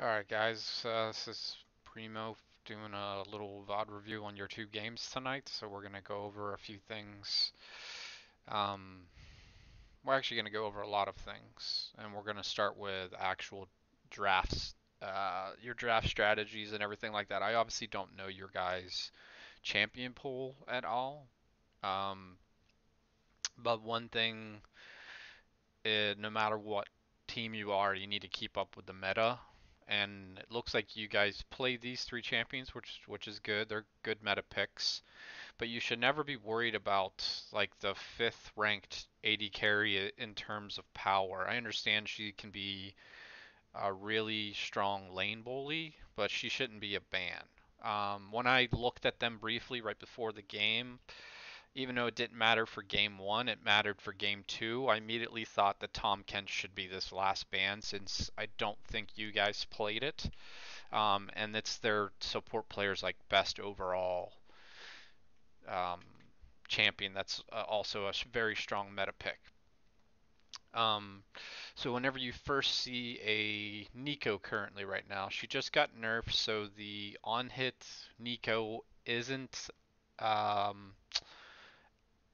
Alright guys, uh, this is Primo doing a little VOD review on your two games tonight, so we're going to go over a few things. Um, we're actually going to go over a lot of things, and we're going to start with actual drafts, uh, your draft strategies and everything like that. I obviously don't know your guys' champion pool at all, um, but one thing, is, no matter what team you are, you need to keep up with the meta and it looks like you guys play these three champions, which which is good. They're good meta picks, but you should never be worried about like the fifth ranked AD carry in terms of power. I understand she can be a really strong lane bully, but she shouldn't be a ban. Um, when I looked at them briefly right before the game, even though it didn't matter for game one, it mattered for game two. I immediately thought that Tahm Kench should be this last ban since I don't think you guys played it. Um, and it's their support players like best overall um, champion that's uh, also a very strong meta pick. Um, so whenever you first see a Neeko currently right now, she just got nerfed, so the on-hit Neeko isn't um,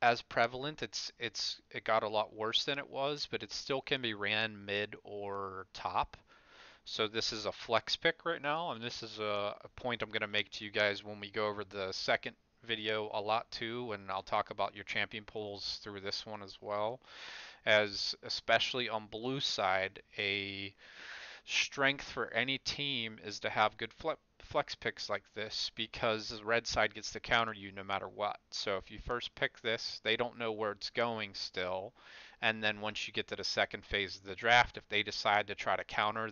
as prevalent. It's it's it got a lot worse than it was, but it still can be ran mid or top. So this is a flex pick right now, and this is a, a point I'm going to make to you guys when we go over the second video a lot too, and I'll talk about your champion pools through this one as well. As especially on blue side, a strength for any team is to have good flip flex picks like this because the red side gets to counter you no matter what. So if you first pick this, they don't know where it's going still. And then once you get to the second phase of the draft, if they decide to try to counter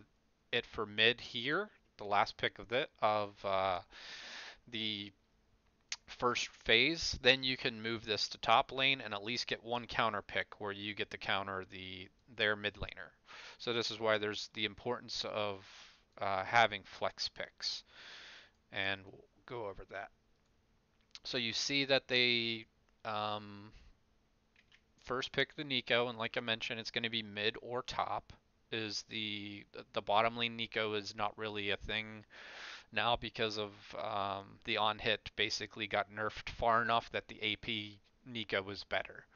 it for mid here, the last pick of the of uh, the first phase, then you can move this to top lane and at least get one counter pick where you get to counter the their mid laner. So this is why there's the importance of uh, having flex picks and we'll go over that. So you see that they um, first pick the Neeko, and like I mentioned, it's going to be mid or top. Is the the bottom lane Neeko is not really a thing now because of um, the on hit basically got nerfed far enough that the AP Neeko was better.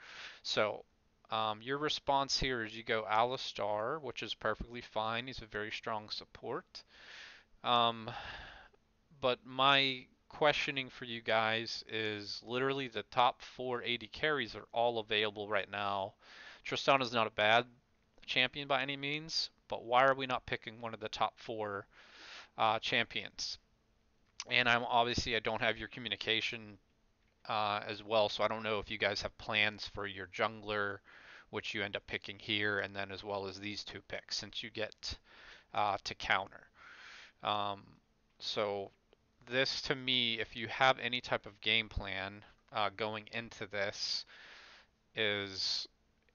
So um, your response here is you go Alistar, which is perfectly fine. He's a very strong support. Um, but my questioning for you guys is literally the top four AD carries are all available right now. Tristana is not a bad champion by any means, but why are we not picking one of the top four uh, champions? And I'm obviously I don't have your communication uh, as well, so I don't know if you guys have plans for your jungler, which you end up picking here, and then as well as these two picks, since you get uh, to counter. Um, so this to me, if you have any type of game plan uh, going into this, is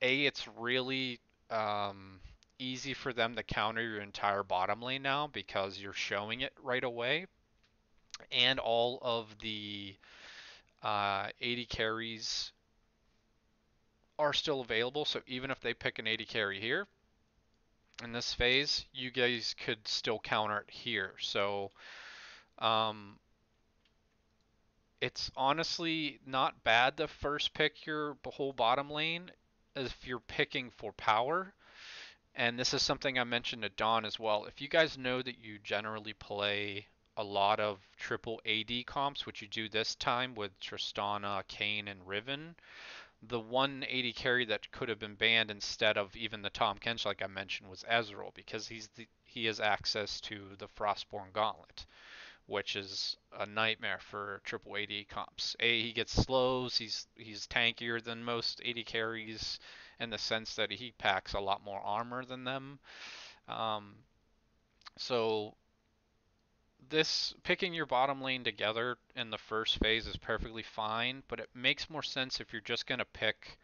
a it's really um, easy for them to counter your entire bottom lane now because you're showing it right away, and all of the uh, AD carries are still available. So even if they pick an AD carry here in this phase, you guys could still counter it here. So um, it's honestly not bad to first pick your whole bottom lane if you're picking for power. And this is something I mentioned to Don as well. If you guys know that you generally play a lot of triple AD comps, which you do this time with Tristana, Kayn, and Riven, the one AD carry that could have been banned instead of even the Tahm Kench, like I mentioned, was Ezreal because he's the, he has access to the Frostborn Gauntlet which is a nightmare for triple AD comps. A, he gets slows. He's he's tankier than most AD carries in the sense that he packs a lot more armor than them. Um, so this picking your bottom lane together in the first phase is perfectly fine, but it makes more sense if you're just going to pick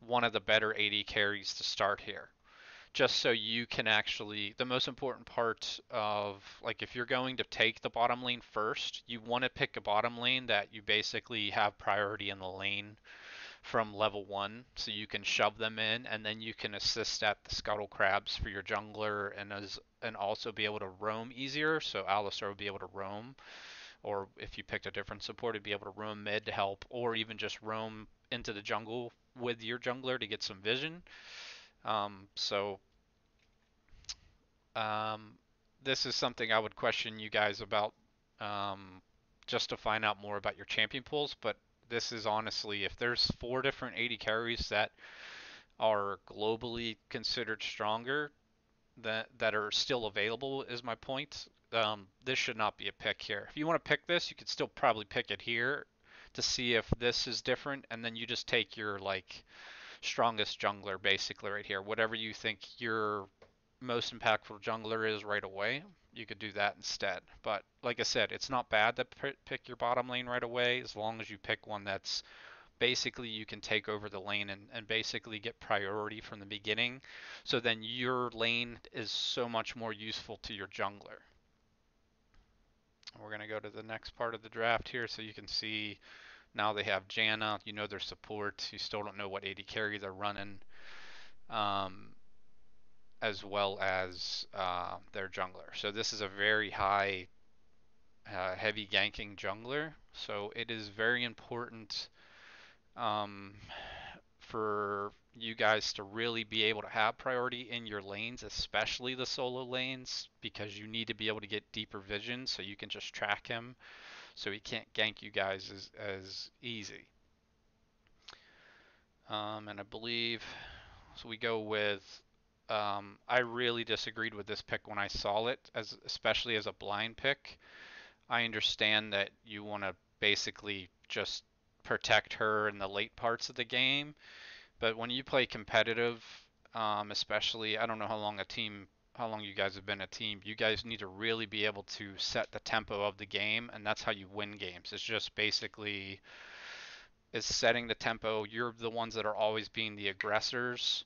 one of the better AD carries to start here. Just so you can actually the most important part of like if you're going to take the bottom lane first you want to pick a bottom lane that you basically have priority in the lane from level one, so you can shove them in, and then you can assist at the scuttle crabs for your jungler, and as and also be able to roam easier. So Alistar would be able to roam, or if you picked a different support, it'd be able to roam mid to help, or even just roam into the jungle with your jungler to get some vision. Um, so um, this is something I would question you guys about um, just to find out more about your champion pools. But this is honestly, if there's four different AD carries that are globally considered stronger that that are still available, is my point. Um, this should not be a pick here. If you want to pick this, you could still probably pick it here to see if this is different, and then you just take your like strongest jungler basically right here. Whatever you think your most impactful jungler is right away, you could do that instead. But like I said, it's not bad to pick your bottom lane right away as long as you pick one that's basically you can take over the lane and, and basically get priority from the beginning. So then your lane is so much more useful to your jungler. We're going to go to the next part of the draft here so you can see now they have Janna. You know their support. You still don't know what AD carry they're running. Um, as well as uh, their jungler. So this is a very high, uh, heavy ganking jungler. So it is very important um, for you guys to really be able to have priority in your lanes, especially the solo lanes, because you need to be able to get deeper vision so you can just track him so he can't gank you guys as, as easy. Um, and I believe, so we go with um, I really disagreed with this pick when I saw it, as especially as a blind pick. I understand that you want to basically just protect her in the late parts of the game, but when you play competitive, um, especially I don't know how long a team, how long you guys have been a team, you guys need to really be able to set the tempo of the game, and that's how you win games. It's just basically is setting the tempo. You're the ones that are always being the aggressors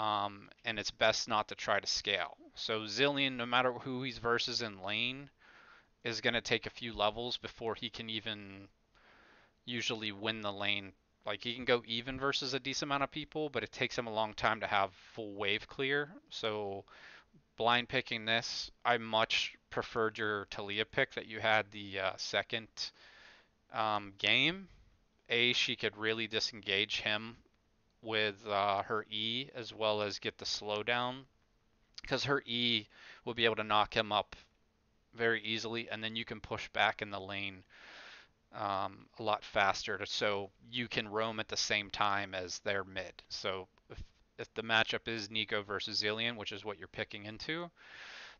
um, and it's best not to try to scale. So Zilean, no matter who he's versus in lane, is going to take a few levels before he can even usually win the lane. Like he can go even versus a decent amount of people, but it takes him a long time to have full wave clear. So blind picking this, I much preferred your Taliyah pick that you had the uh, second um, game. A, she could really disengage him with uh, her E as well as get the slowdown because her E will be able to knock him up very easily and then you can push back in the lane um, a lot faster so you can roam at the same time as their mid. So if, if the matchup is Neeko versus Zilean, which is what you're picking into,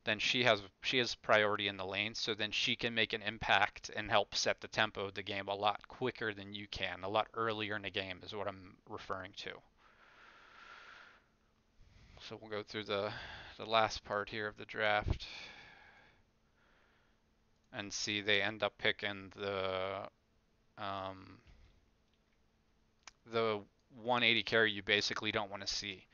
then she has she has priority in the lane, so then she can make an impact and help set the tempo of the game a lot quicker than you can, a lot earlier in the game is what I'm referring to. So we'll go through the the last part here of the draft and see they end up picking the um, the 180 carry you basically don't want to see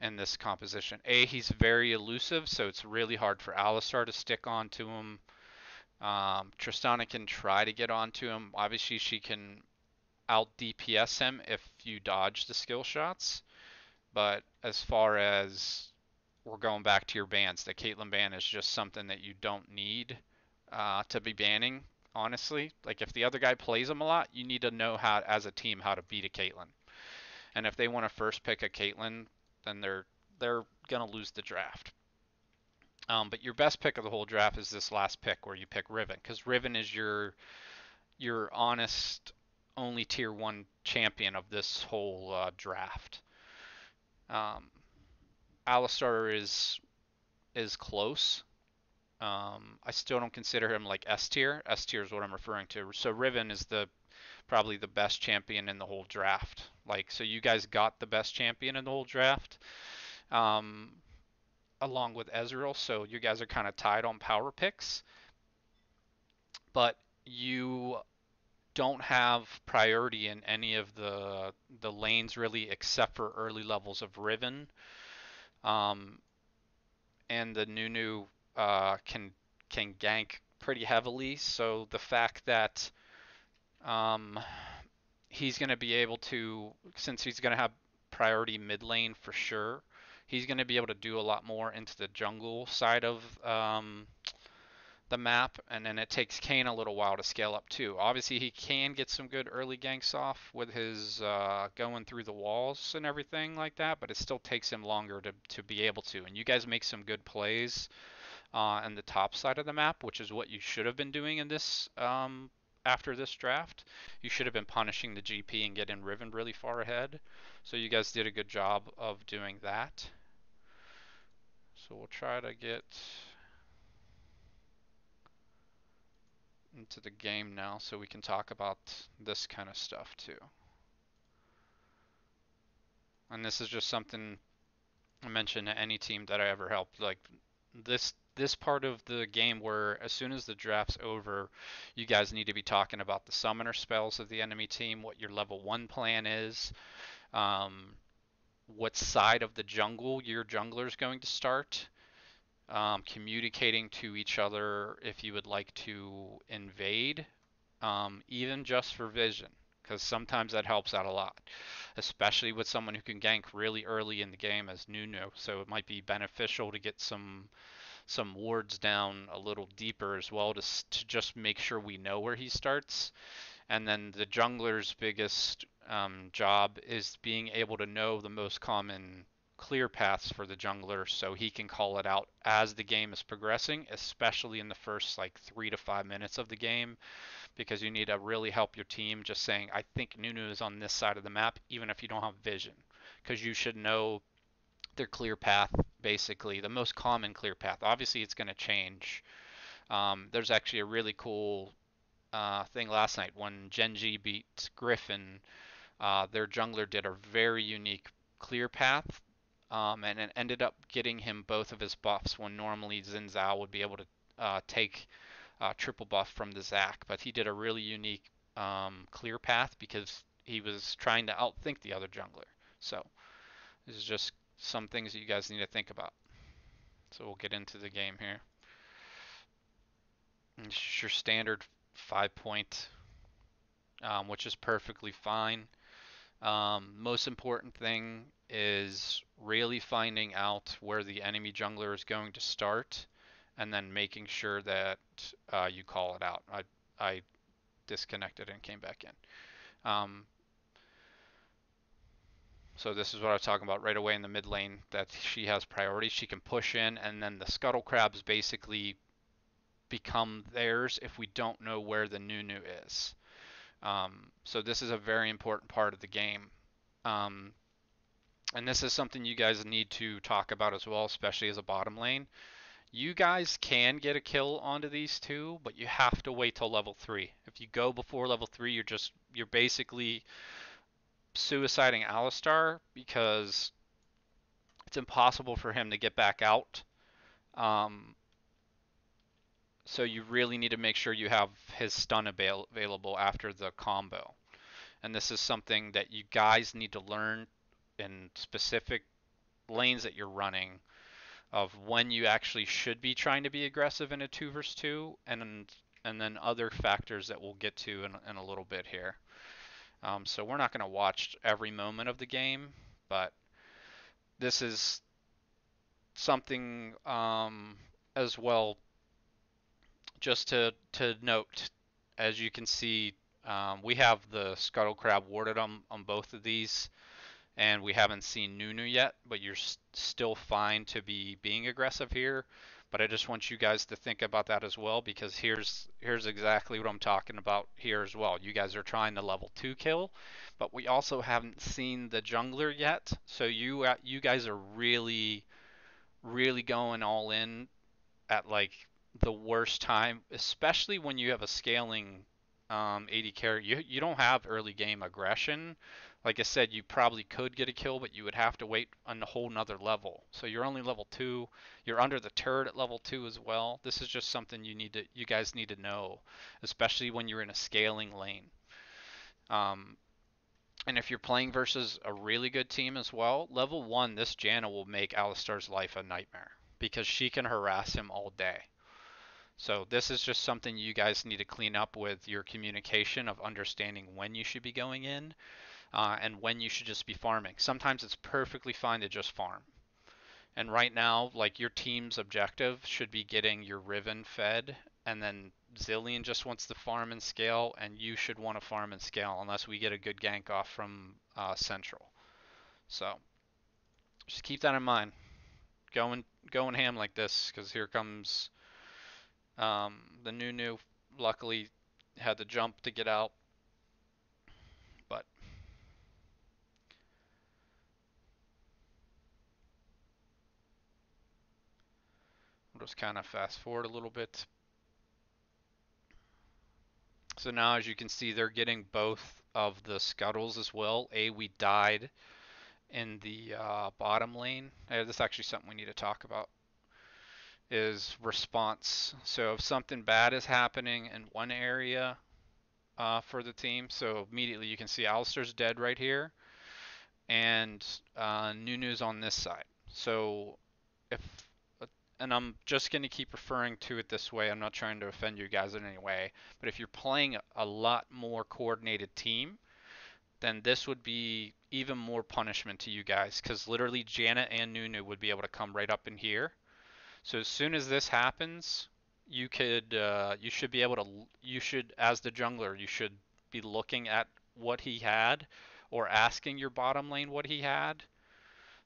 in this composition. A, he's very elusive, so it's really hard for Alistar to stick on to him. Um, Tristana can try to get onto him. Obviously, she can out DPS him if you dodge the skill shots. But as far as we're going back to your bans, the Caitlyn ban is just something that you don't need uh, to be banning. Honestly, like if the other guy plays him a lot, you need to know how, as a team, how to beat a Caitlyn. And if they want to first pick a Caitlyn, then they're they're gonna lose the draft. Um, but your best pick of the whole draft is this last pick where you pick Riven, because Riven is your your honest only tier one champion of this whole uh, draft. Um, Alistar is is close. Um, I still don't consider him like S tier. S tier is what I'm referring to. So Riven is the probably the best champion in the whole draft. Like, so you guys got the best champion in the whole draft, um, along with Ezreal. So you guys are kind of tied on power picks, but you don't have priority in any of the the lanes really, except for early levels of Riven. Um, and the Nunu uh, can can gank pretty heavily. So the fact that um, he's going to be able to, since he's going to have priority mid lane for sure, he's going to be able to do a lot more into the jungle side of um, the map, and then it takes Kayn a little while to scale up too. Obviously, he can get some good early ganks off with his uh, going through the walls and everything like that, but it still takes him longer to, to be able to. And you guys make some good plays uh, on the top side of the map, which is what you should have been doing in this um, after this draft. You should have been punishing the GP and getting Riven really far ahead. So you guys did a good job of doing that. So we'll try to get into the game now so we can talk about this kind of stuff too. And this is just something I mention to any team that I ever helped. Like this this part of the game where as soon as the draft's over, you guys need to be talking about the summoner spells of the enemy team, what your level one plan is, um, what side of the jungle your jungler is going to start, um, communicating to each other if you would like to invade, um, even just for vision, because sometimes that helps out a lot, especially with someone who can gank really early in the game as Nunu. So it might be beneficial to get some some wards down a little deeper as well to to just make sure we know where he starts. And then the jungler's biggest um, job is being able to know the most common clear paths for the jungler so he can call it out as the game is progressing, especially in the first like three to five minutes of the game, because you need to really help your team just saying, I think Nunu is on this side of the map, even if you don't have vision, because you should know their clear path, basically, the most common clear path. Obviously, it's going to change. Um, there's actually a really cool uh, thing last night when Gen.G beat Griffin. Uh, their jungler did a very unique clear path, um, and it ended up getting him both of his buffs when normally Xin Zhao would be able to uh, take uh, triple buff from the Zac. But he did a really unique um, clear path because he was trying to outthink the other jungler. So this is just some things that you guys need to think about. So we'll get into the game here. It's your standard five point, um, which is perfectly fine. Um, most important thing is really finding out where the enemy jungler is going to start and then making sure that uh, you call it out. I, I disconnected and came back in. Um, so this is what I was talking about right away in the mid lane that she has priority. She can push in and then the scuttle crabs basically become theirs if we don't know where the Nunu is. Um, so this is a very important part of the game. Um, and this is something you guys need to talk about as well, especially as a bottom lane. You guys can get a kill onto these two, but you have to wait till level three. If you go before level three, you're just you're basically suiciding Alistar because it's impossible for him to get back out. Um, so you really need to make sure you have his stun avail available after the combo. And this is something that you guys need to learn in specific lanes that you're running of when you actually should be trying to be aggressive in a 2 versus 2 and and then other factors that we'll get to in, in a little bit here. Um, so we're not going to watch every moment of the game, but this is something um, as well just to, to note, as you can see, um, we have the Scuttle Crab warded on, on both of these, and we haven't seen Nunu yet, but you're still fine to be being aggressive here. But I just want you guys to think about that as well, because here's here's exactly what I'm talking about here as well. You guys are trying to level two kill, but we also haven't seen the jungler yet, so you uh, you guys are really really going all in at like the worst time, especially when you have a scaling um, AD carry. You you don't have early game aggression. Like I said, you probably could get a kill, but you would have to wait on a whole nother level. So you're only level two. You're under the turret at level two as well. This is just something you need to you guys need to know, especially when you're in a scaling lane. Um, and if you're playing versus a really good team as well, level one, this Janna will make Alistar's life a nightmare because she can harass him all day. So this is just something you guys need to clean up with your communication of understanding when you should be going in uh, and when you should just be farming. Sometimes it's perfectly fine to just farm. And right now, like your team's objective should be getting your Riven fed, and then Zilean just wants to farm and scale, and you should want to farm and scale unless we get a good gank off from uh, Central. So just keep that in mind. Going going ham like this, because here comes um, the new. Luckily, had the jump to get out, just kind of fast forward a little bit. So now, as you can see, they're getting both of the scuttles as well. A, we died in the uh, bottom lane. Uh, this is actually something we need to talk about is response. So if something bad is happening in one area uh, for the team, so immediately you can see Alistar's dead right here, and uh, Nunu's on this side. So if and I'm just going to keep referring to it this way. I'm not trying to offend you guys in any way, but if you're playing a lot more coordinated team, then this would be even more punishment to you guys because literally Janna and Nunu would be able to come right up in here. So as soon as this happens, you could uh, you should be able to you should as the jungler you should be looking at what he had or asking your bottom lane what he had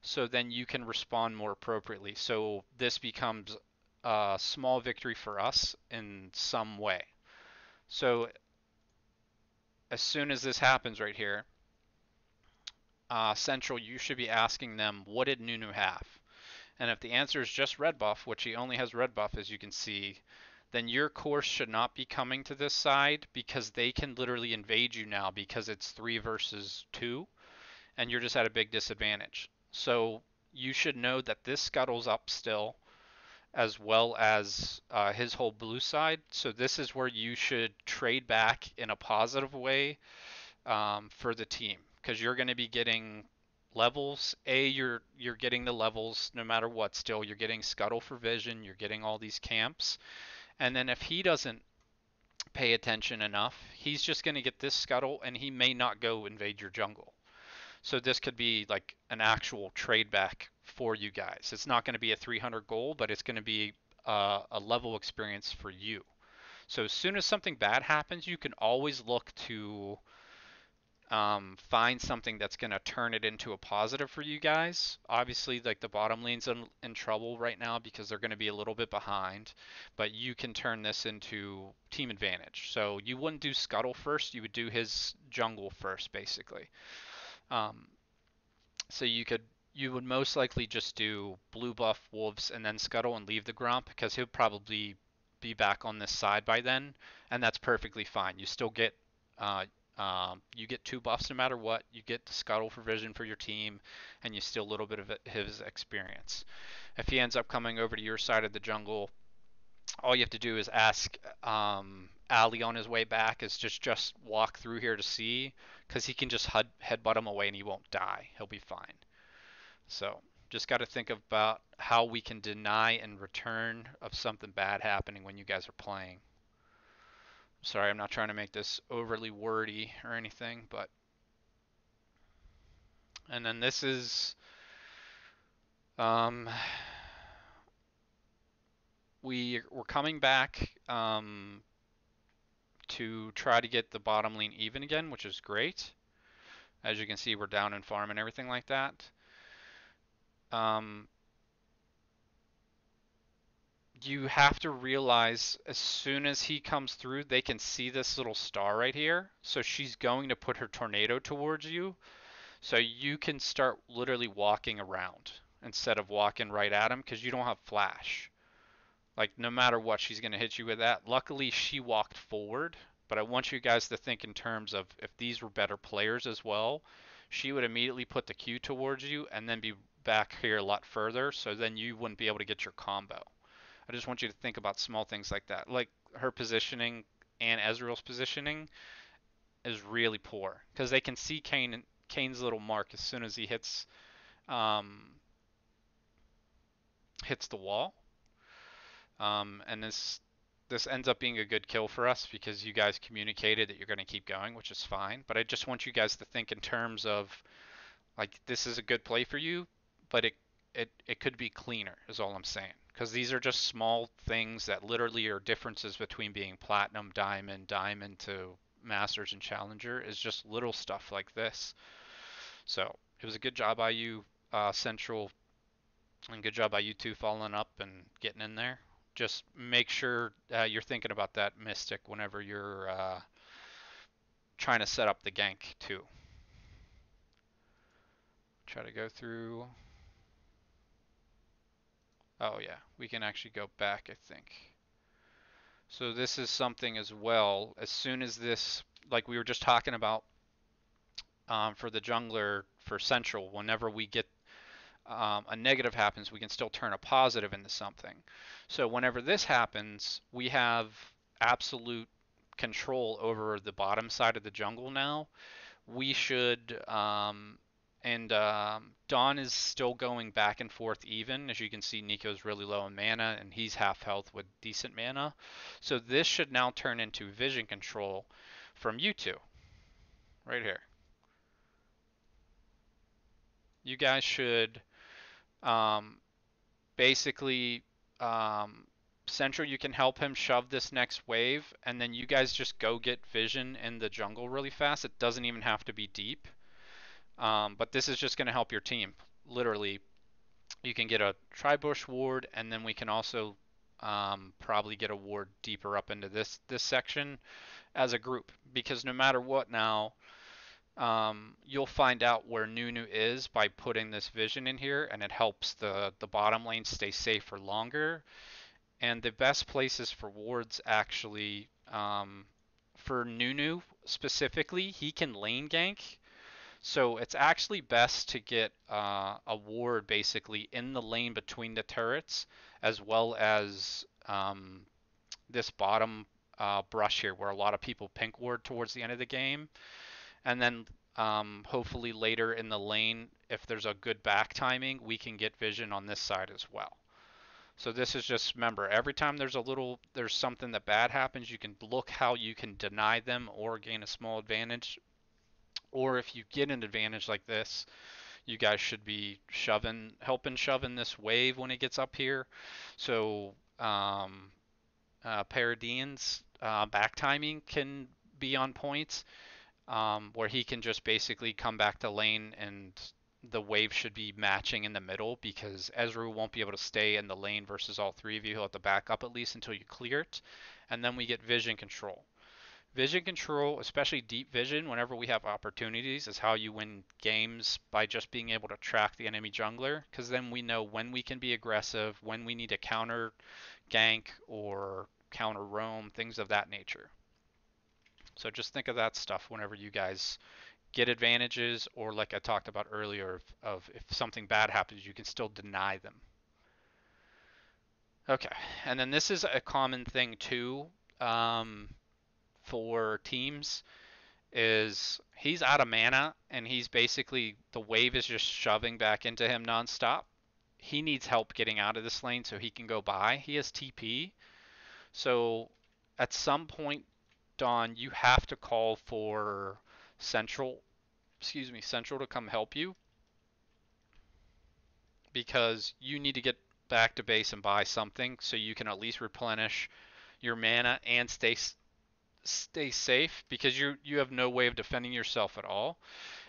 so then you can respond more appropriately. So this becomes a small victory for us in some way. So as soon as this happens right here, uh, Central, you should be asking them, what did Nunu have? And if the answer is just red buff, which he only has red buff, as you can see, then your course should not be coming to this side because they can literally invade you now because it's three versus two, and you're just at a big disadvantage. So you should know that this scuttle's up still, as well as uh, his whole blue side. So this is where you should trade back in a positive way um, for the team because you're going to be getting levels. A, you're you're getting the levels no matter what. Still, you're getting scuttle for vision. You're getting all these camps, and then if he doesn't pay attention enough, he's just going to get this scuttle, and he may not go invade your jungle. So this could be like an actual trade back for you guys. It's not going to be a 300 goal, but it's going to be a, a level experience for you. So as soon as something bad happens, you can always look to um, find something that's going to turn it into a positive for you guys. Obviously, like the bottom lane's in, in trouble right now because they're going to be a little bit behind, but you can turn this into team advantage. So you wouldn't do Scuttle first, you would do his jungle first, basically. Um, so you could you would most likely just do blue buff wolves and then scuttle and leave the grump because he'll probably be back on this side by then, and that's perfectly fine. You still get uh, um, you get two buffs no matter what. You get the scuttle for vision for your team, and you steal a little bit of his experience. If he ends up coming over to your side of the jungle, all you have to do is ask um, Ali on his way back is just just walk through here to see because he can just head, headbutt him away and he won't die. He'll be fine. So just got to think about how we can deny and return of something bad happening when you guys are playing. Sorry, I'm not trying to make this overly wordy or anything, but and then this is um, we we're coming back um, to try to get the bottom lane even again, which is great. As you can see, we're down in farm and everything like that. Um, you have to realize as soon as he comes through, they can see this little star right here. So she's going to put her tornado towards you. So you can start literally walking around instead of walking right at him because you don't have flash. Like no matter what, she's going to hit you with that. Luckily, she walked forward, but I want you guys to think in terms of if these were better players as well, she would immediately put the Q towards you and then be back here a lot further, so then you wouldn't be able to get your combo. I just want you to think about small things like that. Like her positioning and Ezreal's positioning is really poor because they can see Kayn Kayn's little mark as soon as he hits um, hits the wall. Um, and this this ends up being a good kill for us because you guys communicated that you're going to keep going, which is fine. But I just want you guys to think in terms of like this is a good play for you, but it it it could be cleaner is all I'm saying. Because these are just small things that literally are differences between being platinum, diamond, diamond to masters and challenger is just little stuff like this. So it was a good job by you, uh, Central, and good job by you two following up and getting in there. Just make sure uh, you're thinking about that Mystic whenever you're uh, trying to set up the gank too. Try to go through. Oh yeah, we can actually go back, I think. So this is something as well. As soon as this, like we were just talking about um, for the jungler for central, whenever we get um, a negative happens, we can still turn a positive into something. So whenever this happens, we have absolute control over the bottom side of the jungle now. We should um, and um, Dawn is still going back and forth even. As you can see, Neeko's really low in mana, and he's half health with decent mana. So this should now turn into vision control from you two. Right here. You guys should um, basically um, Central, you can help him shove this next wave, and then you guys just go get vision in the jungle really fast. It doesn't even have to be deep. Um, but this is just going to help your team. Literally, you can get a Tribush ward, and then we can also um, probably get a ward deeper up into this this section as a group. Because no matter what now, um, you'll find out where Nunu is by putting this vision in here, and it helps the the bottom lane stay safe for longer. And the best places for wards actually um, for Nunu specifically, he can lane gank so it's actually best to get uh, a ward basically in the lane between the turrets as well as um, this bottom uh, brush here where a lot of people pink ward towards the end of the game. And then um, hopefully later in the lane, if there's a good back timing, we can get vision on this side as well. So this is just remember every time there's a little there's something that bad happens, you can look how you can deny them or gain a small advantage or if you get an advantage like this, you guys should be shoving, helping shoving this wave when it gets up here. So um, uh, uh, back timing can be on points um, where he can just basically come back to lane and the wave should be matching in the middle because Ezreal won't be able to stay in the lane versus all three of you. He'll have to back up at least until you clear it. And then we get vision control. Vision control, especially deep vision, whenever we have opportunities, is how you win games by just being able to track the enemy jungler, because then we know when we can be aggressive, when we need to counter gank or counter roam, things of that nature. So just think of that stuff whenever you guys get advantages, or like I talked about earlier, of, of if something bad happens, you can still deny them. Okay, and then this is a common thing too. Um, for teams is he's out of mana and he's basically the wave is just shoving back into him nonstop. He needs help getting out of this lane so he can go by. He has TP. So at some point, Dawn, you have to call for Central, excuse me, Central to come help you because you need to get back to base and buy something so you can at least replenish your mana and stay stay safe because you you have no way of defending yourself at all.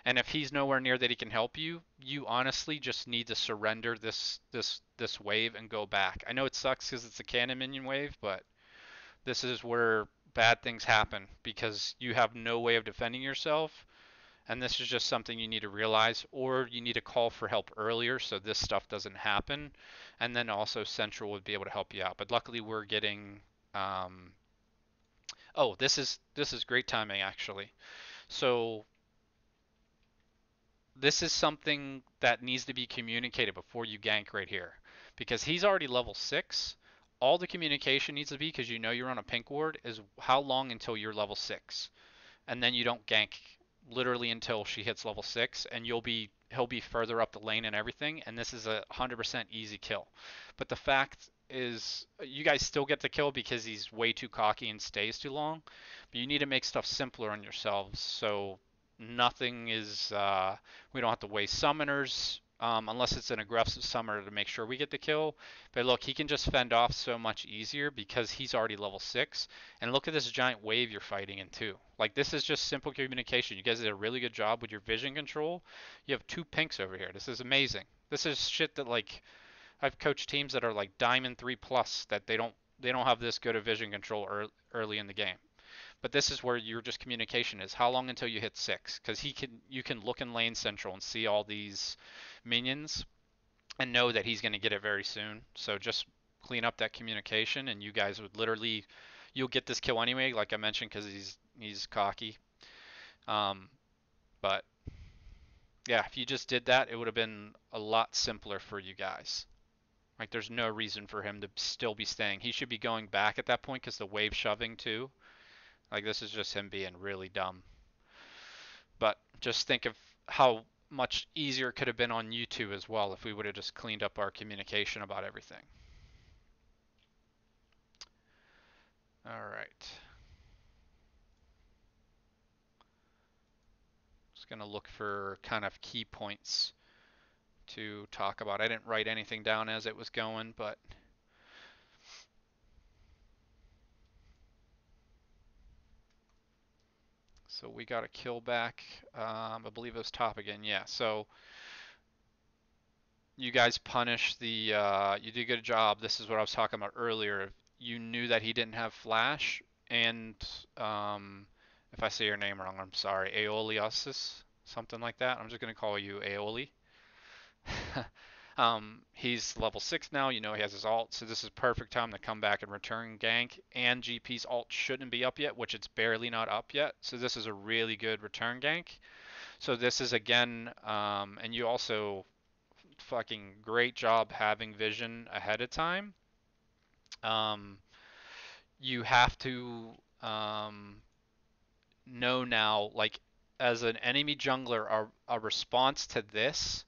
And if he's nowhere near that he can help you, you honestly just need to surrender this this this wave and go back. I know it sucks because it's a cannon minion wave, but this is where bad things happen because you have no way of defending yourself. And this is just something you need to realize, or you need to call for help earlier so this stuff doesn't happen. And then also Central would be able to help you out. But luckily, we're getting um, Oh, this is this is great timing actually. So this is something that needs to be communicated before you gank right here because he's already level 6. All the communication needs to be because you know you're on a pink ward is how long until you're level 6. And then you don't gank literally until she hits level 6 and you'll be he'll be further up the lane and everything and this is a 100% easy kill. But the fact is you guys still get the kill because he's way too cocky and stays too long, but you need to make stuff simpler on yourselves so nothing is uh, we don't have to waste summoners um, unless it's an aggressive summoner to make sure we get the kill. But look, he can just fend off so much easier because he's already level 6. And look at this giant wave you're fighting in too. Like this is just simple communication. You guys did a really good job with your vision control. You have two pinks over here. This is amazing. This is shit that like I've coached teams that are like diamond 3 plus that they don't they don't have this good of vision control early in the game. But this is where your just communication is. How long until you hit six? Because he can, you can look in lane central and see all these minions, and know that he's going to get it very soon. So just clean up that communication, and you guys would literally, you'll get this kill anyway, like I mentioned, because he's he's cocky. Um, but yeah, if you just did that, it would have been a lot simpler for you guys. Like there's no reason for him to still be staying. He should be going back at that point because the wave shoving too. Like this is just him being really dumb. But just think of how much easier it could have been on YouTube as well if we would have just cleaned up our communication about everything. All right. Just going to look for kind of key points to talk about. I didn't write anything down as it was going, but So we got a kill back. Um, I believe it was top again. Yeah. So you guys punish the. Uh, you did a good job. This is what I was talking about earlier. You knew that he didn't have flash, and um, if I say your name wrong, I'm sorry. Aeoliosis, something like that. I'm just gonna call you Aeoli. Um, he's level 6 now, you know he has his ult, so this is perfect time to come back and return gank, and GP's ult shouldn't be up yet, which it's barely not up yet, so this is a really good return gank. So this is again, um, and you also fucking great job having vision ahead of time. Um, you have to um, know now, like as an enemy jungler, a, a response to this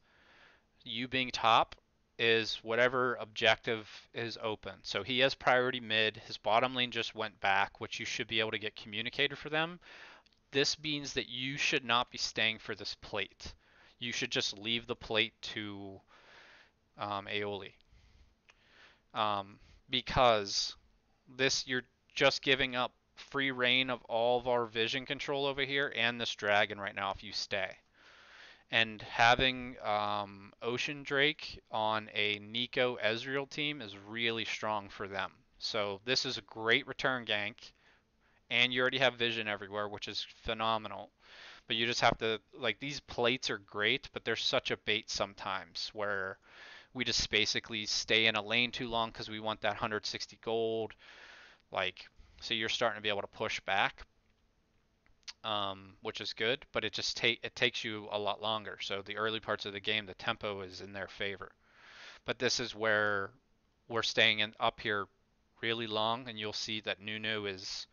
you being top is whatever objective is open. So he has priority mid. His bottom lane just went back, which you should be able to get communicated for them. This means that you should not be staying for this plate. You should just leave the plate to um, Aeoli. Um, because this you're just giving up free reign of all of our vision control over here and this dragon right now if you stay and having um, Ocean Drake on a Neeko Ezreal team is really strong for them. So this is a great return gank, and you already have vision everywhere, which is phenomenal. But you just have to like these plates are great, but they're such a bait sometimes where we just basically stay in a lane too long because we want that 160 gold. Like, so you're starting to be able to push back um, which is good, but it just take it takes you a lot longer. So the early parts of the game, the tempo is in their favor. But this is where we're staying in, up here really long, and you'll see that Nunu is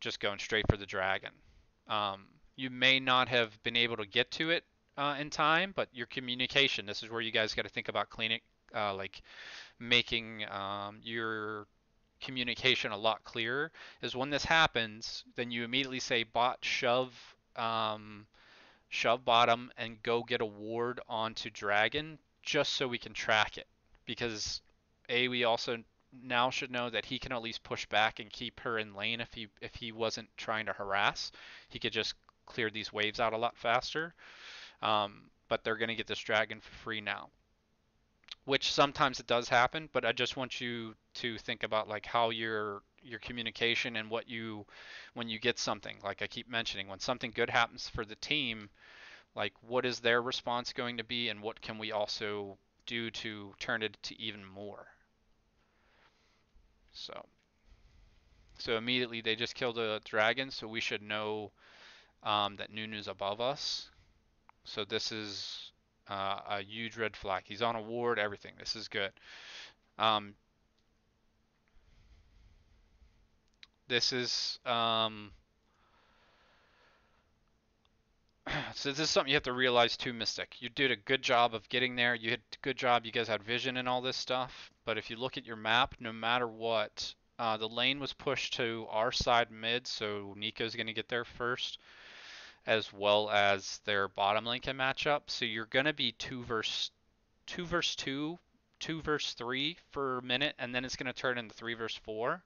just going straight for the dragon. Um, you may not have been able to get to it uh, in time, but your communication. This is where you guys got to think about cleaning, uh, like making um, your communication a lot clearer is when this happens, then you immediately say bot shove um, shove bottom and go get a ward onto dragon just so we can track it. Because a we also now should know that he can at least push back and keep her in lane if he if he wasn't trying to harass. He could just clear these waves out a lot faster. Um, but they're going to get this dragon for free now which sometimes it does happen, but I just want you to think about like how your your communication and what you when you get something. Like I keep mentioning when something good happens for the team like what is their response going to be and what can we also do to turn it to even more? So so immediately they just killed a dragon so we should know um, that Nunu's above us. So this is uh, a huge red flag. He's on a ward, everything. This is good. Um, this is um, so this is something you have to realize too, Mystic. You did a good job of getting there. You had good job. You guys had vision and all this stuff. But if you look at your map, no matter what, uh, the lane was pushed to our side mid, so Neeko's going to get there first, as well as their bottom lane can match up. So you're going to be two verse two verse two, two verse three for a minute, and then it's going to turn into three verse four.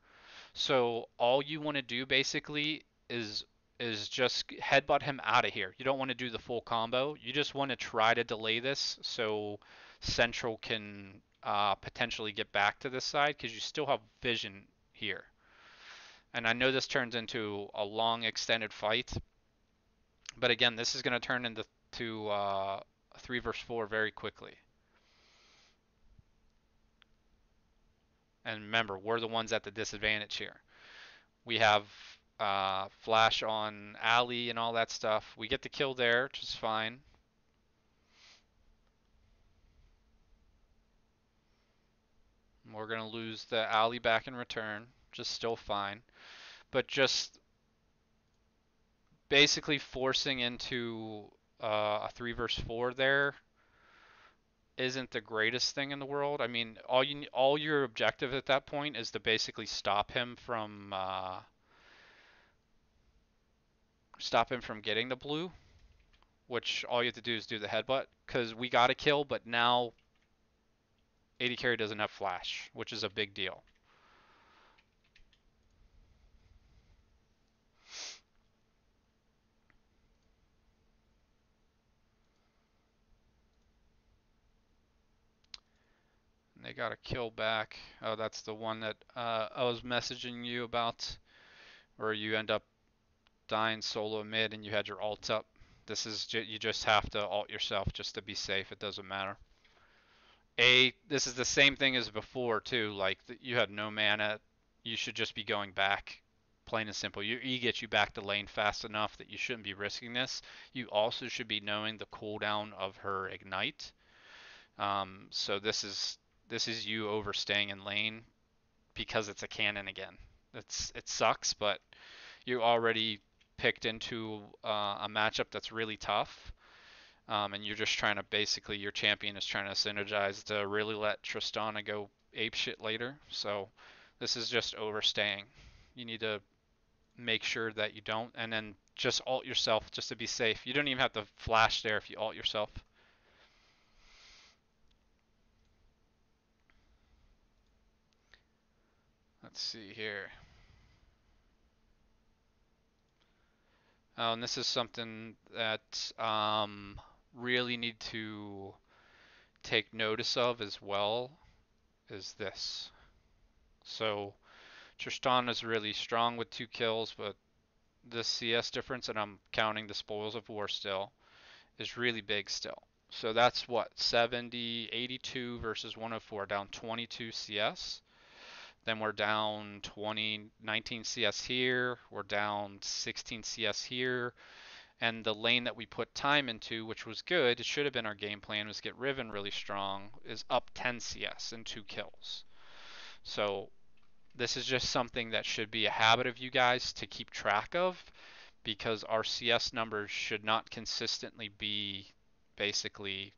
So all you want to do basically is is just headbutt him out of here. You don't want to do the full combo. You just want to try to delay this so Central can uh, potentially get back to this side because you still have vision here. And I know this turns into a long extended fight, but again, this is going to turn into to uh, three verse four very quickly. And remember, we're the ones at the disadvantage here. We have uh, flash on Ali and all that stuff. We get the kill there, which is fine. We're going to lose the Ali back in return, just still fine. But just basically forcing into uh, a 3 verse 4 there isn't the greatest thing in the world. I mean, all you all your objective at that point is to basically stop him from uh, stop him from getting the blue, which all you have to do is do the headbutt because we got a kill, but now AD carry doesn't have flash, which is a big deal. They got a kill back. Oh, that's the one that uh, I was messaging you about, where you end up dying solo mid and you had your ult up. This is ju you just have to ult yourself just to be safe. It doesn't matter. A, this is the same thing as before too. Like you had no mana, you should just be going back. Plain and simple. Your E gets you back to lane fast enough that you shouldn't be risking this. You also should be knowing the cooldown of her ignite. Um, so this is this is you overstaying in lane because it's a cannon again. It's it sucks, but you already picked into uh, a matchup that's really tough. Um, and you're just trying to basically your champion is trying to synergize to really let Tristana go ape shit later. So this is just overstaying. You need to make sure that you don't, and then just ult yourself just to be safe. You don't even have to flash there if you ult yourself. Let's see here. Oh, and this is something that um, really need to take notice of as well is this. So Tristana is really strong with two kills, but the CS difference, and I'm counting the spoils of war still, is really big still. So that's what 70, 82 versus 104, down 22 CS. Then we're down 20, 19 CS here. We're down 16 CS here. And the lane that we put time into, which was good, it should have been our game plan, was get Riven really strong, is up 10 CS and two kills. So this is just something that should be a habit of you guys to keep track of because our CS numbers should not consistently be basically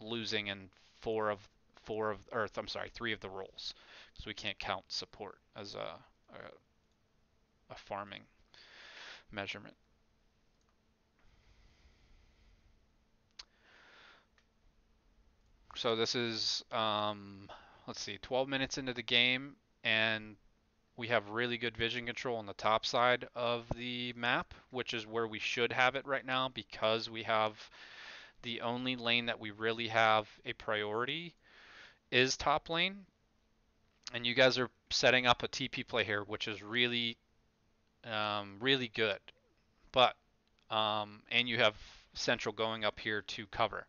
losing in four of four of or I'm sorry, three of the roles because we can't count support as a, a, a farming measurement. So this is, um, let's see, 12 minutes into the game, and we have really good vision control on the top side of the map, which is where we should have it right now because we have the only lane that we really have a priority is top lane and you guys are setting up a TP play here, which is really, um, really good. But um, and you have central going up here to cover.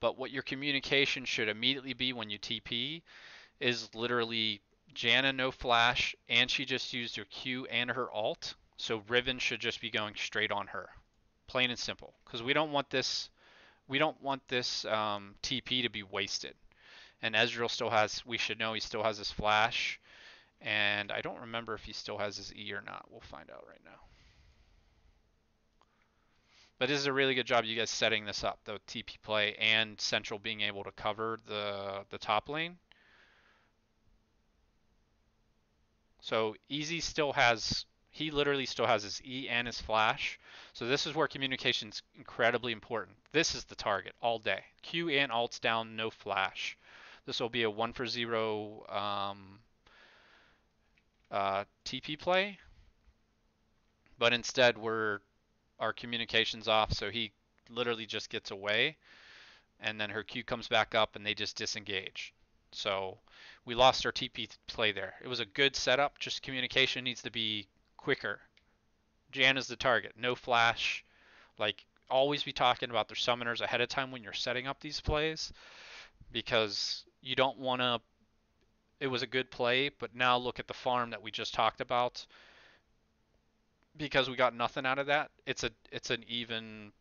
But what your communication should immediately be when you TP is literally Janna no flash, and she just used her Q and her ult. So Riven should just be going straight on her, plain and simple. Because we don't want this, we don't want this um, TP to be wasted. And Ezreal still has, we should know he still has his flash. And I don't remember if he still has his E or not. We'll find out right now. But this is a really good job you guys setting this up, the TP play and Central being able to cover the the top lane. So Easy still has he literally still has his E and his flash. So this is where communication's incredibly important. This is the target all day. Q and ults down, no flash. This will be a one for zero um, uh, TP play, but instead we're our communications off, so he literally just gets away, and then her Q comes back up, and they just disengage. So we lost our TP play there. It was a good setup. Just communication needs to be quicker. Jan is the target. No flash. Like always be talking about their summoners ahead of time when you're setting up these plays because you don't want to it was a good play, but now look at the farm that we just talked about. Because we got nothing out of that, it's a it's an even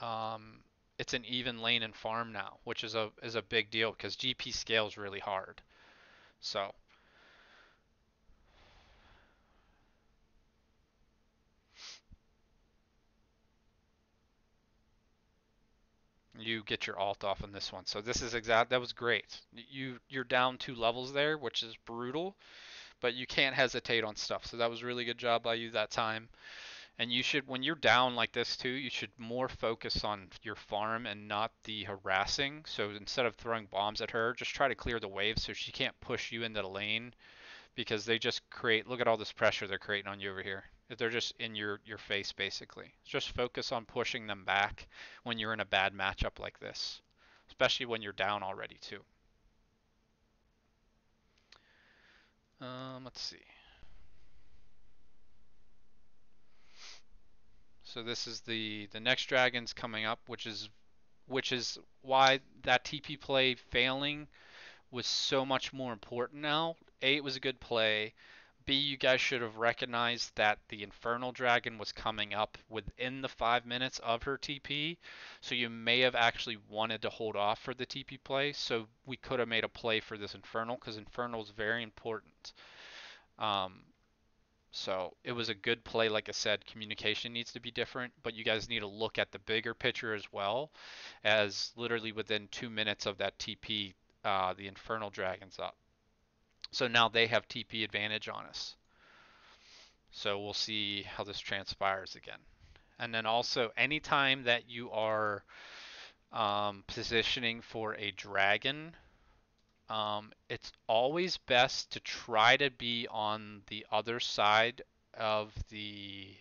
um, it's an even lane and farm now, which is a is a big deal because GP scales really hard. So you get your ult off on this one. So this is exact. That was great. You you're down two levels there, which is brutal, but you can't hesitate on stuff. So that was really good job by you that time. And you should, when you're down like this too, you should more focus on your farm and not the harassing. So instead of throwing bombs at her, just try to clear the waves so she can't push you into the lane because they just create. Look at all this pressure they're creating on you over here they're just in your your face basically. Just focus on pushing them back when you're in a bad matchup like this, especially when you're down already too. Um, let's see. So this is the the next dragons coming up, which is which is why that TP play failing was so much more important now. A, it was a good play. B, you guys should have recognized that the Infernal Dragon was coming up within the five minutes of her TP, so you may have actually wanted to hold off for the TP play. So we could have made a play for this Infernal because Infernal is very important. Um, so it was a good play. Like I said, communication needs to be different, but you guys need to look at the bigger picture as well, as literally within two minutes of that TP, uh, the Infernal Dragon's up. So now they have TP advantage on us. So we'll see how this transpires again. And then also, anytime that you are um, positioning for a dragon, um, it's always best to try to be on the other side of the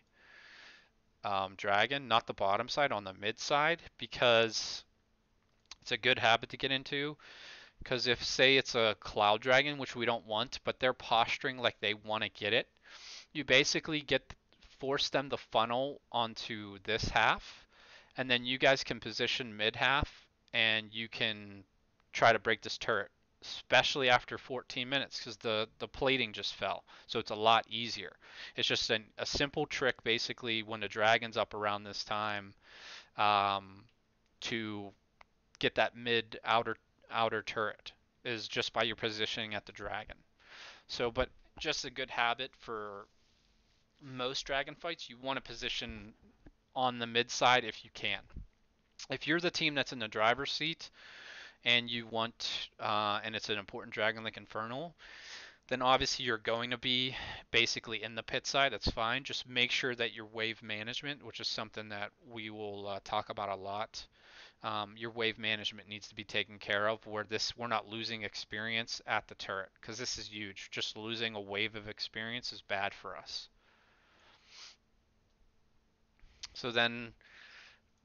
um, dragon, not the bottom side, on the mid side, because it's a good habit to get into. Because if, say, it's a Cloud Dragon, which we don't want, but they're posturing like they want to get it, you basically get force them to funnel onto this half, and then you guys can position mid half, and you can try to break this turret, especially after 14 minutes, because the the plating just fell, so it's a lot easier. It's just an, a simple trick, basically, when the dragon's up around this time, um, to get that mid outer outer turret is just by your positioning at the dragon. So, but just a good habit for most dragon fights, you want to position on the mid side if you can. If you're the team that's in the driver's seat and you want, uh, and it's an important dragon like Infernal, then obviously you're going to be basically in the pit side. That's fine. Just make sure that your wave management, which is something that we will uh, talk about a lot, um, your wave management needs to be taken care of where this we're not losing experience at the turret because this is huge. Just losing a wave of experience is bad for us. So then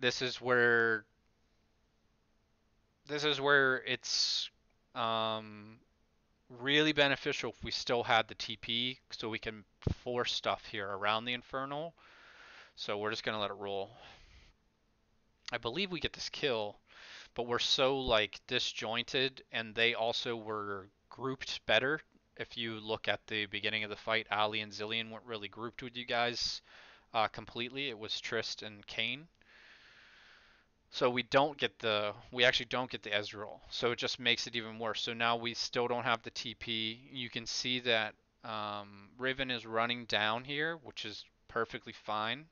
this is where this is where it's um, really beneficial if we still had the TP so we can force stuff here around the infernal. So we're just gonna let it roll I believe we get this kill, but we're so like disjointed, and they also were grouped better. If you look at the beginning of the fight, Ali and Zilean weren't really grouped with you guys uh, completely. It was Trist and Kayn. So we don't get the, we actually don't get the Ezreal. So it just makes it even worse. So now we still don't have the TP. You can see that um, Riven is running down here, which is perfectly fine.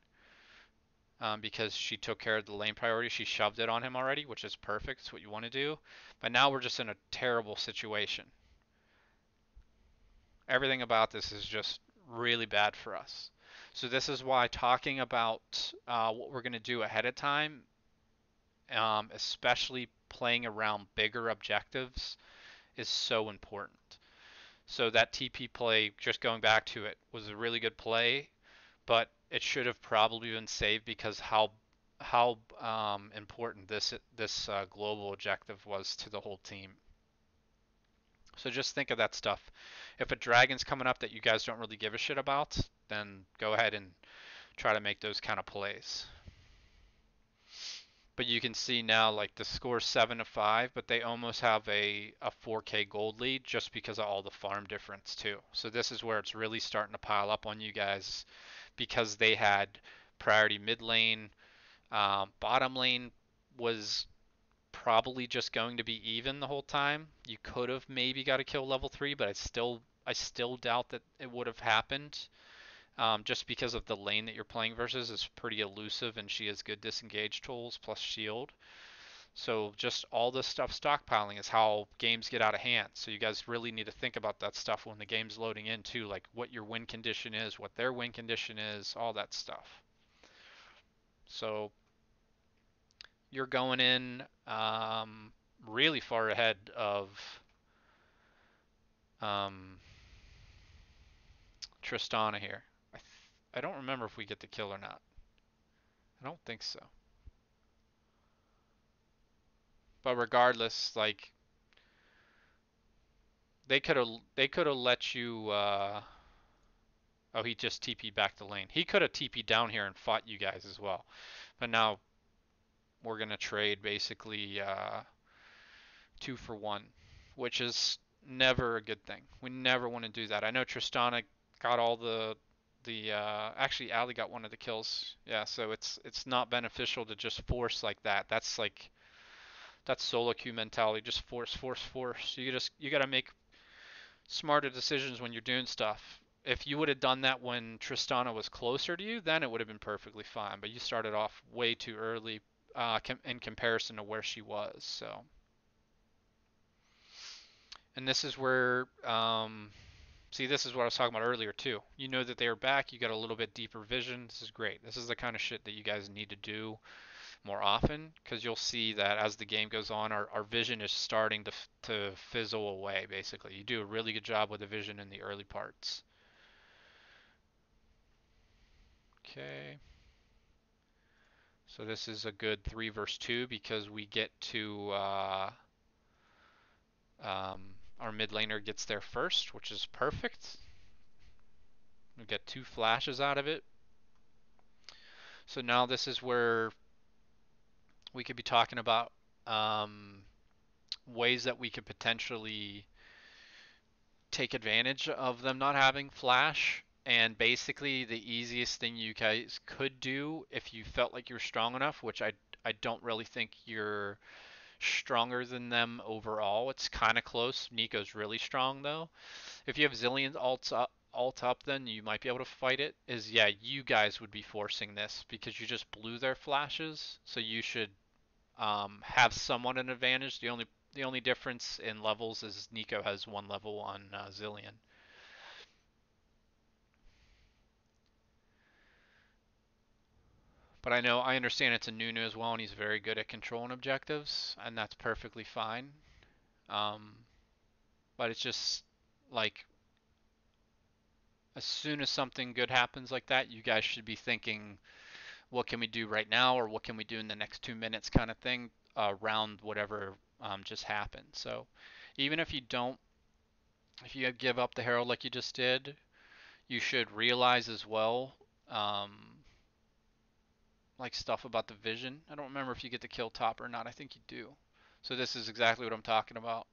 Um, because she took care of the lane priority. She shoved it on him already, which is perfect. It's what you want to do. But now we're just in a terrible situation. Everything about this is just really bad for us. So this is why talking about uh, what we're going to do ahead of time, um, especially playing around bigger objectives, is so important. So that TP play, just going back to it, was a really good play, but it should have probably been saved because how how um, important this this uh, global objective was to the whole team. So just think of that stuff. If a dragon's coming up that you guys don't really give a shit about, then go ahead and try to make those kind of plays. But you can see now like the score seven to five, but they almost have a, a 4K gold lead just because of all the farm difference too. So this is where it's really starting to pile up on you guys because they had priority mid lane, um, bottom lane was probably just going to be even the whole time. You could have maybe got a kill level three, but I still I still doubt that it would have happened. Um, just because of the lane that you're playing versus is pretty elusive and she has good disengage tools plus shield. So just all this stuff stockpiling is how games get out of hand. So you guys really need to think about that stuff when the game's loading in too, like what your win condition is, what their win condition is, all that stuff. So you're going in um, really far ahead of um, Tristana here. I, don't remember if we get the kill or not. I don't think so. But regardless, like they could have they could have let you. Uh, oh, he just TP back the lane. He could have TP down here and fought you guys as well. But now we're gonna trade basically uh, two for one, which is never a good thing. We never want to do that. I know Tristana got all the the uh, actually Ali got one of the kills. Yeah, so it's it's not beneficial to just force like that. That's like that's solo queue mentality. Just force, force, force. You just you got to make smarter decisions when you're doing stuff. If you would have done that when Tristana was closer to you, then it would have been perfectly fine. But you started off way too early uh, com in comparison to where she was. So, and this is where um, See, this is what I was talking about earlier too. You know that they are back. You got a little bit deeper vision. This is great. This is the kind of shit that you guys need to do more often because you'll see that as the game goes on, our, our vision is starting to, to fizzle away, basically. You do a really good job with the vision in the early parts. Okay. So this is a good 3 verse 2 because we get to... Uh, um, our mid laner gets there first, which is perfect. We get two flashes out of it. So now this is where we could be talking about um, ways that we could potentially take advantage of them not having flash. And basically, the easiest thing you guys could do if you felt like you're strong enough, which I I don't really think you're stronger than them overall. It's kind of close. Neeko's really strong though. If you have Zilean's ults up, ult up, then you might be able to fight it. Is yeah, you guys would be forcing this because you just blew their flashes, so you should um, have somewhat an advantage. The only the only difference in levels is Nico has one level on uh, Zilean. But I know I understand it's a Nunu as well, and he's very good at controlling objectives, and that's perfectly fine. Um, but it's just like as soon as something good happens like that, you guys should be thinking, what can we do right now, or what can we do in the next two minutes, kind of thing, uh, around whatever um, just happened. So even if you don't, if you give up the Herald like you just did, you should realize as well. Um, like stuff about the vision. I don't remember if you get the kill top or not. I think you do. So this is exactly what I'm talking about.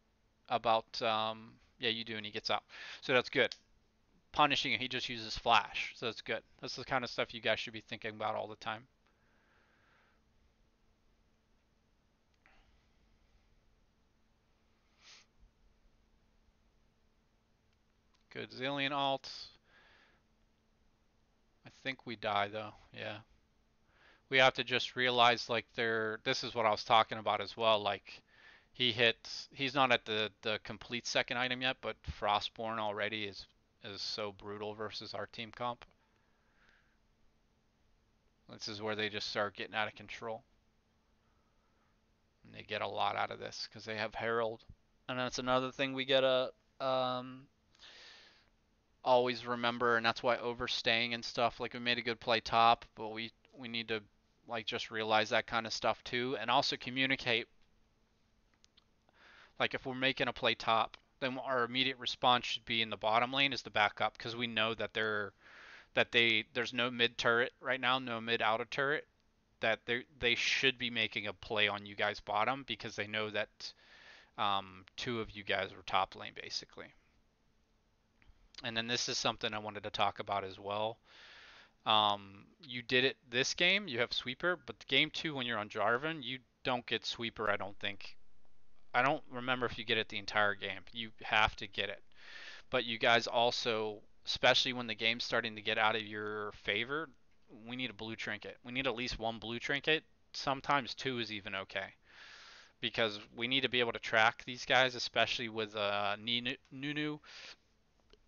About um, yeah, you do, and he gets out. So that's good. Punishing him, he just uses flash, so that's good. That's the kind of stuff you guys should be thinking about all the time. Good Zilean ult. I think we die though. Yeah. We have to just realize like they're this is what I was talking about as well. Like he hits he's not at the the complete second item yet, but Frostborn already is is so brutal versus our team comp. This is where they just start getting out of control. And they get a lot out of this because they have Herald. And that's another thing we gotta um, always remember, and that's why overstaying and stuff. Like we made a good play top, but we we need to like just realize that kind of stuff too, and also communicate. Like if we're making a play top, then our immediate response should be in the bottom lane is the backup because we know that they're that they there's no mid turret right now, no mid outer turret. That they they should be making a play on you guys bottom because they know that um, two of you guys were top lane basically. And then this is something I wanted to talk about as well. Um, you did it this game, you have sweeper, but game two when you're on Jarvan, you don't get sweeper. I don't think. I don't remember if you get it the entire game. You have to get it, but you guys also, especially when the game's starting to get out of your favor, we need a blue trinket. We need at least one blue trinket. Sometimes two is even okay because we need to be able to track these guys, especially with uh, Nunu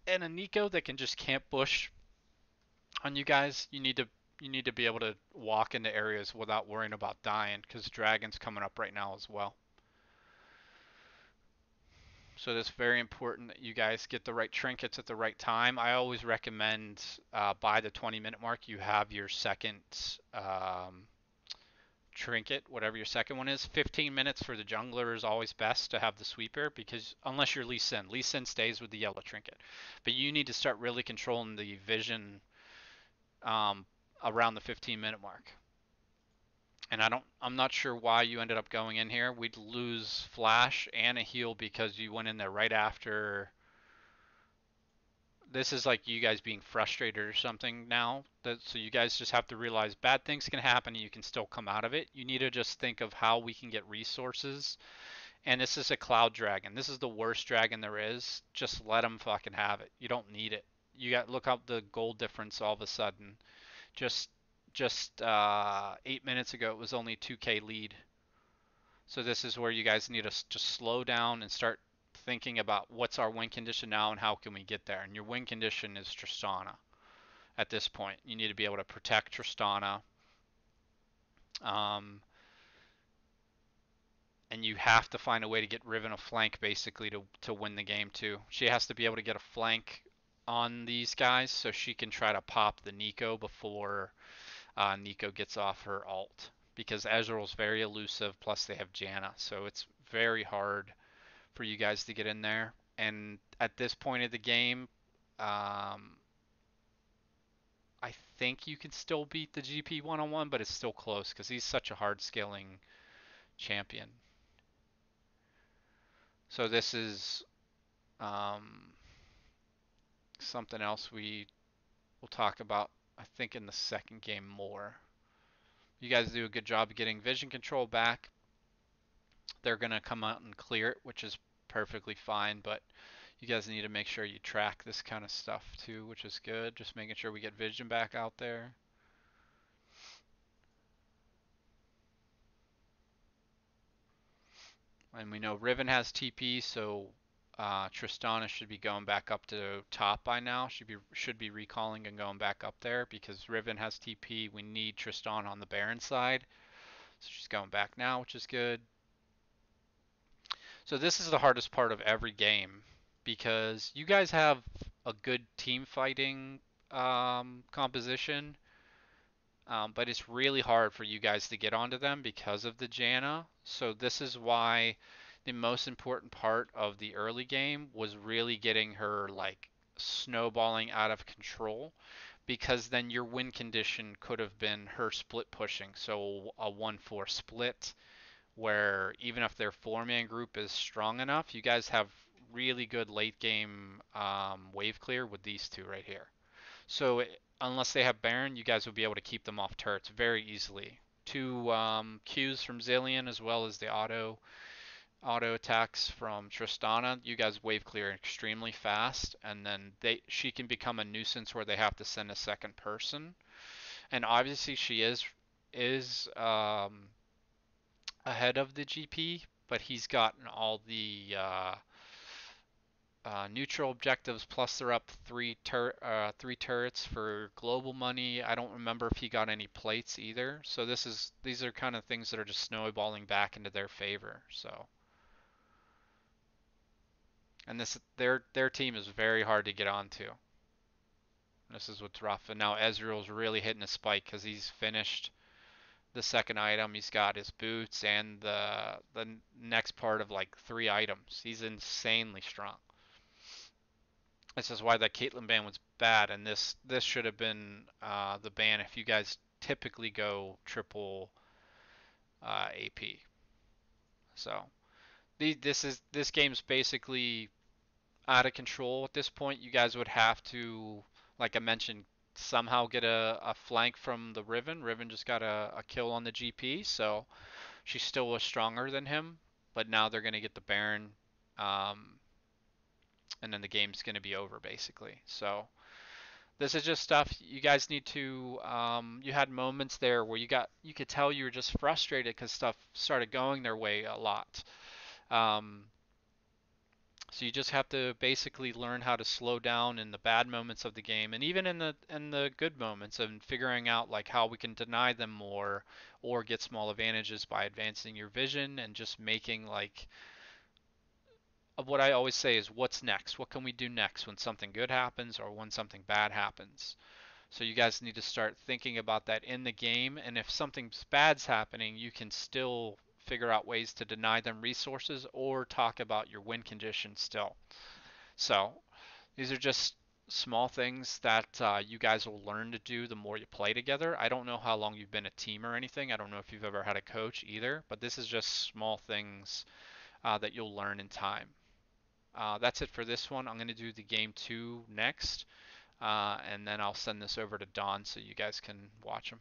and a Neeko that can just camp bush on you guys. You need to you need to be able to walk into areas without worrying about dying because dragon's coming up right now as well. So it's very important that you guys get the right trinkets at the right time. I always recommend uh, by the 20 minute mark you have your second um, trinket, whatever your second one is. 15 minutes for the jungler is always best to have the sweeper because unless you're Lee Sin, Lee Sin stays with the yellow trinket. But you need to start really controlling the vision um, around the 15 minute mark. And I don't, I'm not sure why you ended up going in here. We'd lose flash and a heal because you went in there right after this is like you guys being frustrated or something now. That, so you guys just have to realize bad things can happen and you can still come out of it. You need to just think of how we can get resources. And this is a cloud dragon. This is the worst dragon there is. Just let them fucking have it. You don't need it. You got look up the goal difference all of a sudden. Just just uh, eight minutes ago it was only 2k lead. So this is where you guys need us to just slow down and start thinking about what's our win condition now and how can we get there. And your win condition is Tristana at this point. You need to be able to protect Tristana. Um, and you have to find a way to get Riven a flank basically to, to win the game too. She has to be able to get a flank on these guys so she can try to pop the Neeko before uh, Neeko gets off her ult Because Ezreal's very elusive, plus they have Janna, so it's very hard for you guys to get in there. And at this point of the game, um, I think you can still beat the GP one on one, but it's still close because he's such a hard scaling champion. So this is um, something else we will talk about, I think, in the second game more. You guys do a good job of getting vision control back. They're going to come out and clear it, which is perfectly fine, but you guys need to make sure you track this kind of stuff too, which is good. Just making sure we get vision back out there. And we know Riven has TP, so uh, Tristana should be going back up to top by now. Should be should be recalling and going back up there because Riven has TP. We need Tristana on the Baron side, so she's going back now, which is good. So this is the hardest part of every game because you guys have a good team fighting um, composition, um, but it's really hard for you guys to get onto them because of the Janna. So this is why the most important part of the early game was really getting her like snowballing out of control because then your win condition could have been her split pushing. So a 1-4 split where even if their four man group is strong enough, you guys have really good late game um, wave clear with these two right here. So it, unless they have Baron, you guys will be able to keep them off turrets very easily. Two um, Qs from Zilean as well as the auto auto attacks from Tristana. You guys wave clear extremely fast, and then they she can become a nuisance where they have to send a second person. And obviously she is is um, ahead of the GP, but he's gotten all the uh, uh, neutral objectives plus they're up three tur- uh, three turrets for global money. I don't remember if he got any plates either. So this is these are kind of things that are just snowballing back into their favor. So and this their their team is very hard to get onto. This is what's rough. And now Ezreal's really hitting a spike because he's finished the second item. He's got his boots and the the next part of like three items. He's insanely strong. This is why that Caitlyn ban was bad, and this this should have been uh, the ban if you guys typically go triple uh, AP. So the, this is this game's basically out of control at this point. You guys would have to, like I mentioned, somehow get a, a flank from the Riven. Riven just got a, a kill on the GP, so she still was stronger than him. But now they're gonna get the Baron. Um, and then the game's going to be over basically. So this is just stuff you guys need to. Um, you had moments there where you got you could tell you were just frustrated because stuff started going their way a lot. Um, so you just have to basically learn how to slow down in the bad moments of the game, and even in the in the good moments, and figuring out like how we can deny them more or get small advantages by advancing your vision and just making like of what I always say is what's next? What can we do next when something good happens or when something bad happens? So you guys need to start thinking about that in the game and if something bad's happening, you can still figure out ways to deny them resources or talk about your win conditions still. So these are just small things that uh, you guys will learn to do the more you play together. I don't know how long you've been a team or anything. I don't know if you've ever had a coach either, but this is just small things uh, that you'll learn in time. Uh, that's it for this one. I'm going to do the game two next, uh, and then I'll send this over to Don so you guys can watch them.